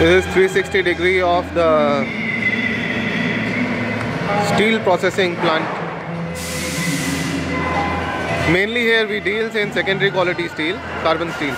This is 360 degree of the steel processing plant. Mainly here we deals in secondary quality steel, carbon steel.